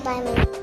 to buy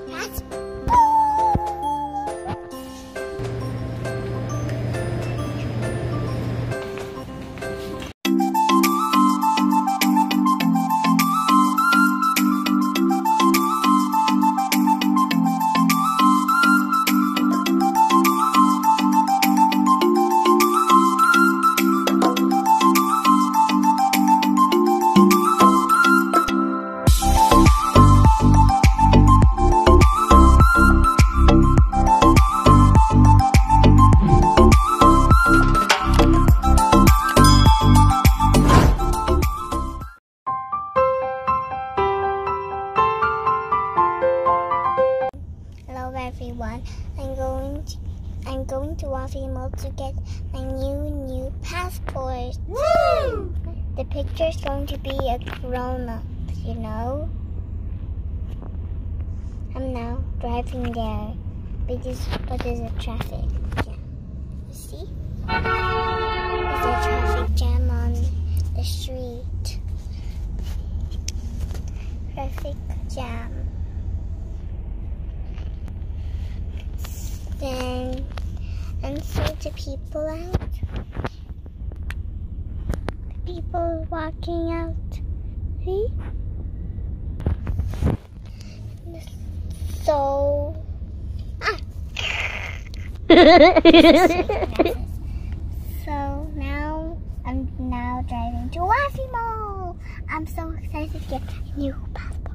I'm going to Mall to get my new new passport. Woo! The picture's going to be a grown up, you know. I'm now driving there. But there's a traffic jam. You see? There's a traffic jam on the street. Traffic jam. The people out. The people walking out. See? So ah. so now I'm now driving to Wafi Mall. I'm so excited to get a new passport.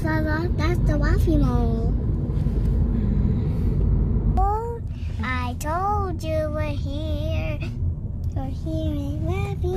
That's the Wafi Mall. Oh, I told you we're here. We're here in Wafi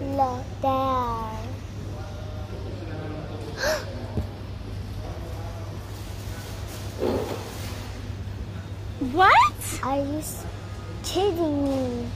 Look there. what? Are you kidding me?